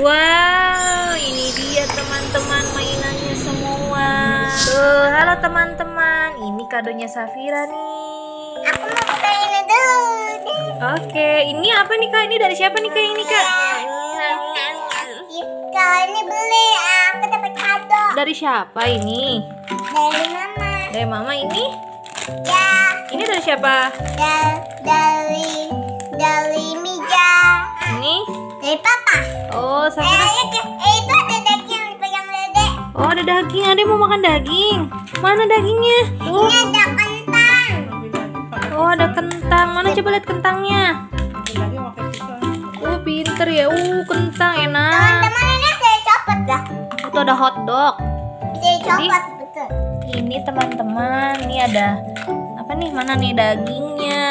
Wow, ini dia teman-teman mainannya semua. Tuh, halo teman-teman. Ini kadonya Safira nih. Aku mau buka ini dulu. Oke, ini apa nih kak? Ini dari siapa nih kak? Ini kak? Kalau ini beli, aku dapat kado Dari siapa ini? dari mama. Dari mama ini? Ya, Ini dari siapa? da- dari dari. Ini? Dari papa. Oh, Eh, Safira. ke- eh, itu ada daging yang dipegang dede. Oh, ada daging. Ada mau makan daging. Mana dagingnya? Oh, Ini ada kentang. oh ada kentang. Mana coba lihat kentangnya? Oh, pinter ya. Uh, kentang enak. Teman-teman ini saya copot dah. Itu ada hotdog. Saya copot betul. Ini teman-teman, ini ada apa nih? Mana nih dagingnya?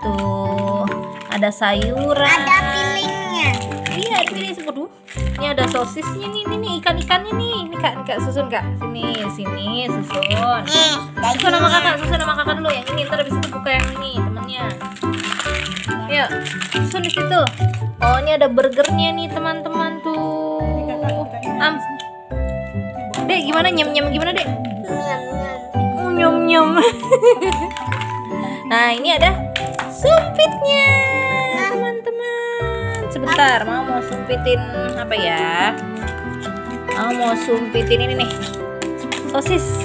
Tuh, ada sayuran. Ada. Waduh. Ini ada sosisnya nih, nih, nih ikan-ikannya nih. Ini kak, nih, kak susun kak. Sini, sini, susun. Nih, Susun sama kakak, susun sama kakak dulu yang ini. Ntar abis itu buka yang ini temennya. Yuk, susun di situ. Oh, ini ada burgernya nih teman-teman tuh. Am. Dek, gimana nyem nyem gimana dek? Oh, nyom nyom. nah, ini ada sumpitnya, Sebentar, mau mau sumpitin apa ya? Mau mau sumpitin ini nih, sosis.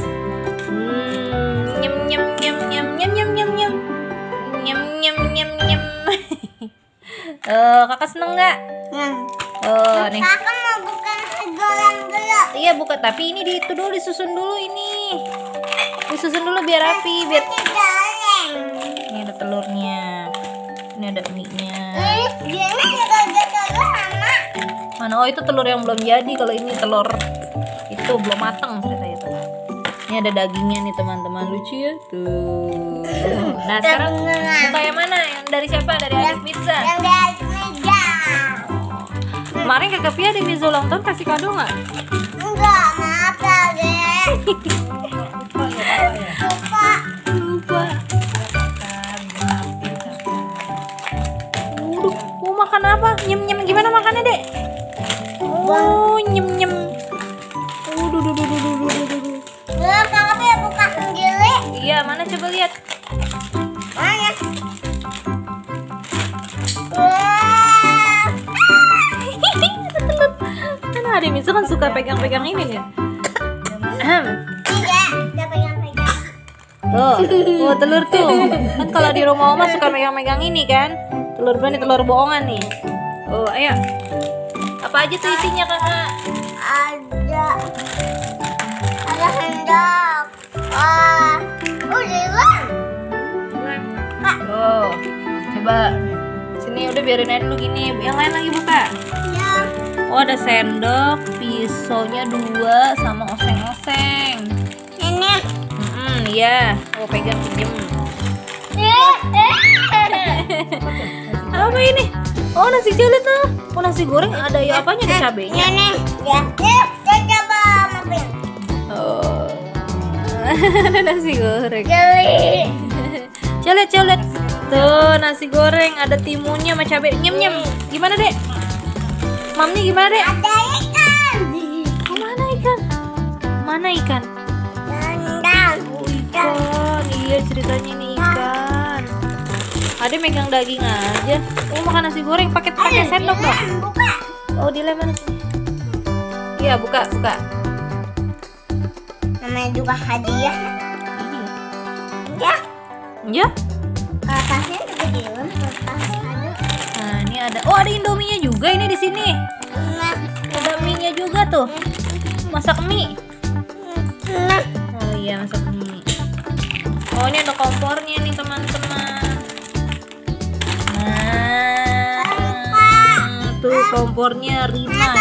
Hmm, nyem nyem nyem nyem nyem nyem nyem nyem nyem nyem nyem nyem. Tuh, kakak seneng nggak? Nyam. Tuh, nih. Kakak mau buka dulu. Iya buka, tapi ini di itu dulu disusun dulu ini. Disusun dulu biar rapi, biar Mana? Oh, itu telur yang belum jadi. Kalau ini telur itu belum matang cerita itu. Ini ada dagingnya nih teman-teman lucu ya tuh. Nah sekarang buka yang mana? Yang dari siapa? Dari adik pizza. Yang dari. Kemarin kakak Pia di Mizo ulang tahun kasih kado nggak? Enggak, maaf ya, Dek. Lupa. Lupa. Makan apa? Nyem nyem gimana makannya dek? Oh nyem nyem. Waduh, duh, duh, duh, duh, duh, duh, duh. Bisa buka sendiri. Iya mana coba lihat. Mana? Wah. Mana ada Mizo kan suka pegang-pegang ini nih. Ahem. Tidak, udah pegang-pegang. Tuh, oh, telur tuh. Kan kalau di rumah Oma suka megang-megang ini kan. Telur berani telur bohongan nih. Oh, ayo. Apa aja tuh isinya kakak? Ada ada sendok. Wah. Oh, hilang. Oh, coba sini udah biarin aja dulu gini. Yang lain lagi buka. Ya. Oh ada sendok, pisaunya dua sama oseng-oseng. Ini. Hmm, iya. Oh pegang pinjem. Eh, eh. Apa ini? Oh nasi jolek tuh. Oh nasi goreng ada ya apanya ada cabenya. Ini. Ya. Saya coba mampir. Oh. ada nasi goreng. Jeli. Colet colet. Tuh nasi goreng ada timunnya sama cabai. Nyem nyem. Gimana dek? Mamnya gimana dek? Ada ikan. Oh, mana ikan? Mana ikan? Rendang. Ikan, iya ceritanya ini ikan. Ada megang daging aja. Oh makan nasi goreng pakai pakai sendok dong. Oh di mana sih? Iya buka buka. Namanya juga hadiah. Ya. Ya. Kertasnya juga kertas ada. Nah ini ada. Oh ada indominya juga ini di sini. Nah, Ada mie-nya juga tuh. Masak mie. nah. Oh iya masak mie. Oh ini ada kompornya nih teman-teman. Kompornya Rina.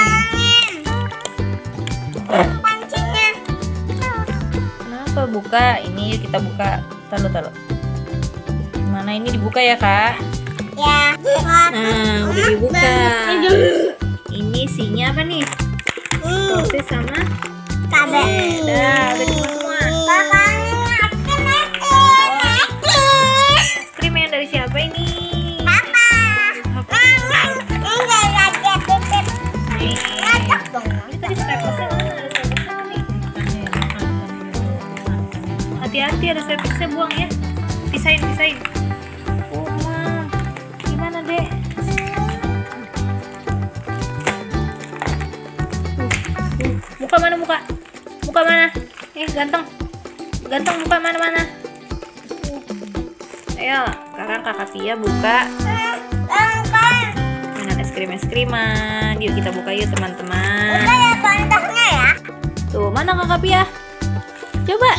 Kenapa buka? Ini yuk kita buka. Taruh taruh. Mana ini dibuka ya kak? Ya. Nah udah dibuka. Ini isinya apa nih? Hmm. Sosis sama dah, udah dibuka muka mana muka? Muka mana? Eh ganteng. Ganteng muka mana mana? Ayo sekarang kakak Tia buka. Mainan es krim es kriman. Yuk kita buka yuk teman-teman. Buka ya kontraknya ya. tuh mana kakak Pia? Coba.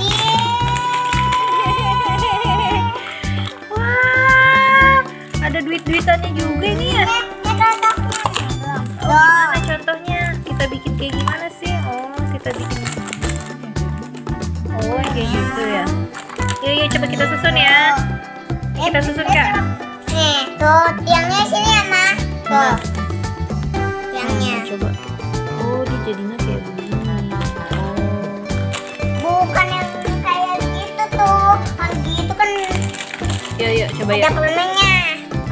Wah, ada duit-duitannya juga nih ya. Oh, gimana contohnya? Kita bikin kayak gimana Oh, kayak gitu ya. Yuk, yuk, coba kita susun ya. Kita susun kak. Nih, tuh tiangnya sini ya, Ma. Tuh. Tiangnya. Coba. Oh, dia jadinya kayak begini. Oh, Bukan yang kayak gitu tuh. Kan gitu kan yuk, yuk, coba ada ya. permennya.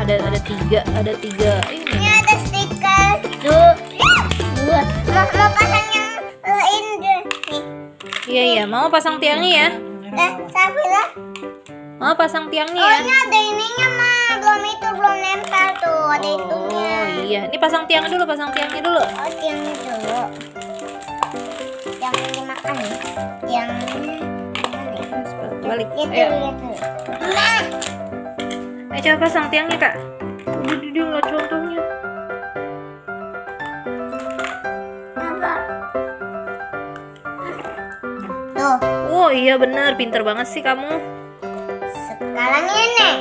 Ada ada tiga, ada tiga. Ini Ini. ada stiker. Tuh. Dua. Mau, mau pasang Iya, iya. Mau pasang tiangnya ya? Eh, Safira. Mau pasang tiangnya Oh, ya? ini ada ininya, Ma. Belum itu belum nempel tuh. Ada itunya. Oh iya, ini pasang tiang dulu, pasang tiangnya dulu. Oh, tiangnya dulu. Yang dimakan ya. Mana ya? Balik. Lihat Ayo, dulu. Nah, ayo coba pasang tiangnya kak. Udah dia nggak Tuh, Oh iya bener, pinter banget sih kamu. sekarang ini.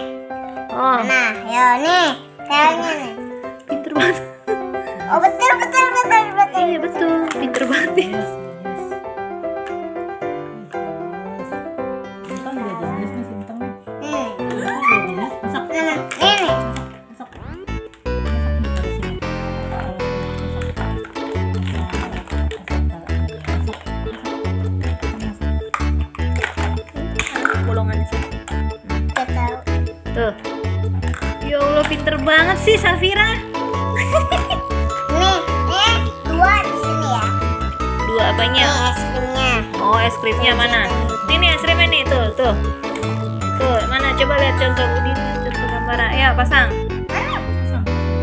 Oh, Nah, ya nih. Kayaknya nih. pinter banget. Oh, betul, betul, betul, betul. iya betul, pinter banget ya. Safira. Nih, nih, dua di sini ya. Dua apanya? Nih, es krimnya. Oh, es krimnya mana? Ini nih es krimnya nih, tuh, tuh. Tuh, mana? Coba lihat contoh di contoh gambar. Ya, pasang.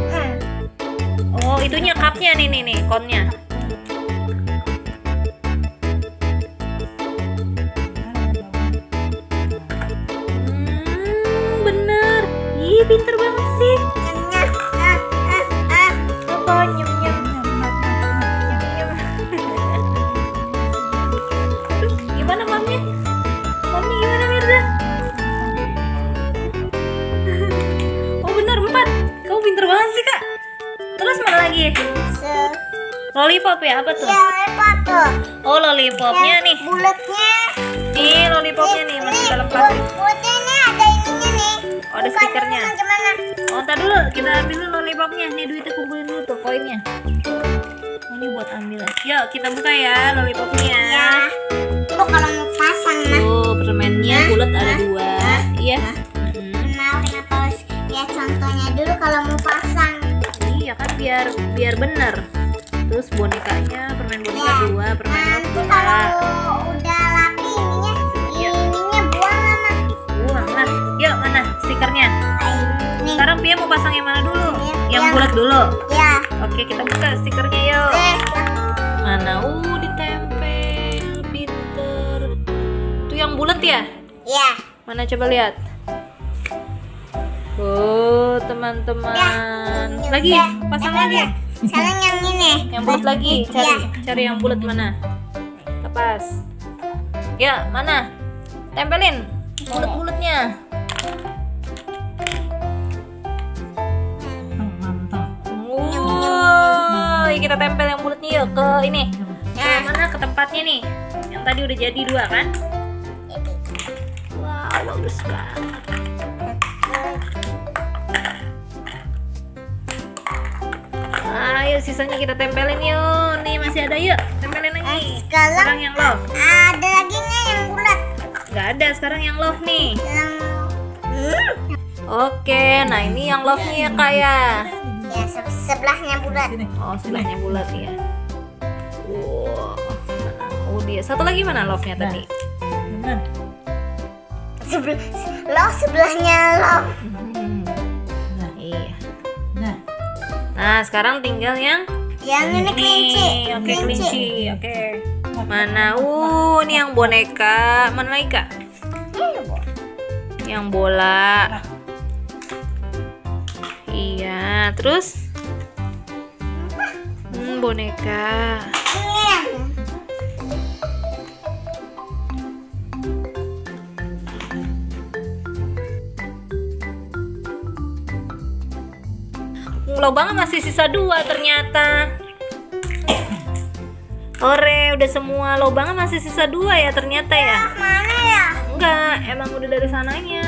Hmm. Oh, itunya cupnya nih, nih, nih, konnya. Hmm, pinter banget sih. Lollipop ya apa tuh? ya apa tuh? Oh lollipopnya nih. Bulatnya. Nih lollipopnya nih masih dalam plastik. Bulatnya ada ininya nih. Oh, ada stikernya. Gimana? Oh ntar dulu kita ambil dulu lollipopnya. Nih duitnya kumpulin dulu tuh koinnya. Oh, ini buat ambil. Yuk kita buka ya lollipopnya. Ya. Tuh kalau mau pasang nah. Tuh permennya bulat ada dua. Iya. Kenal kenapa harus lihat contohnya dulu kalau mau pasang. Iya kan biar biar bener. Terus bonekanya permen boneka Ya. dua, permen love Nanti dua. kalau udah rapi ininya, Iya. ininya buang sama. Buang lah. Yuk mana stikernya? Nih. Sekarang Pia mau pasang yang mana dulu? Iya. Yang bulat dulu. Ya. Oke kita buka stikernya yuk. Eh, Mana? Uh ditempel, pinter. Itu yang bulat ya? ya. Mana coba lihat. Oh teman-teman. Lagi pasang lagi. Sekarang yang ini. Yang bulat lagi, cari Iya. cari yang bulat mana? Lepas. Ya, mana? Tempelin bulat-bulatnya. Mantap. Wow, kita tempel yang bulatnya yuk ke ini. Ke Nah. mana? Ke tempatnya nih. Yang tadi udah jadi dua kan? Wow, bagus banget. Sisanya kita tempelin yuk. Nih masih ada yuk. Tempelin lagi. Sekarang Sekarang yang love. ada lagi nih yang bulat. Gak ada sekarang yang love nih. Yang hmm. Oke, nah ini yang love-nya ya kak ya. ya se- sebelahnya bulat. Sini. Oh, sebelahnya bulat ya. Wow. Oh dia. Satu lagi mana love-nya tadi? Beneran. Sebelah lo sebelahnya lo. Nah, sekarang tinggal yang Yang ini kelinci. Oke kelinci, oke. Mana? Uh, ini yang boneka. Mana lagi kak? Yang bola. Iya, terus? Hmm, boneka. Lubangnya masih sisa dua ternyata. Ore, udah semua lubangnya masih sisa dua ya ternyata ya. mana ya? Enggak, emang udah dari sananya.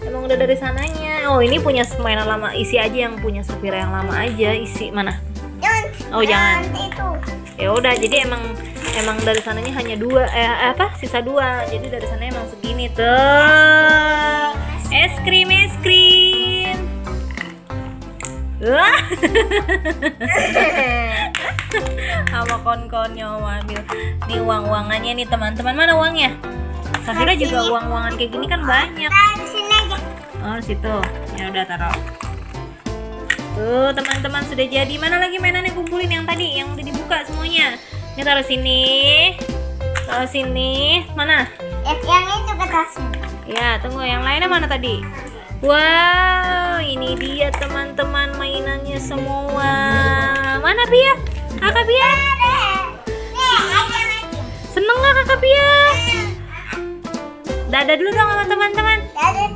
Emang udah dari sananya. Oh, ini punya mainan lama. Isi aja yang punya Safira yang lama aja. Isi mana? Jangan. Oh, jangan. Itu. Ya udah, jadi emang emang dari sananya hanya dua eh apa? Sisa dua. Jadi dari sana emang segini tuh. Krim, es krim. sama kon-konnya ambil. Nih uang-uangannya nih teman-teman. Mana uangnya? Safira juga uang-uangan kayak gini kan banyak. Taruh sini aja. Oh, situ. Ya udah taruh. Tuh, teman-teman sudah jadi. Mana lagi mainannya kumpulin yang tadi yang udah dibuka semuanya. Ini taruh sini. Taruh sini. Mana? Ya, yang itu ke tasnya. Ya, tunggu yang lainnya mana tadi? Wow, ini dia teman-teman mainannya semua. Mana Pia? Kakak Pia? Seneng nggak kakak Pia? Dadah dulu dong sama teman-teman. Dari